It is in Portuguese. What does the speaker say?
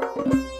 Música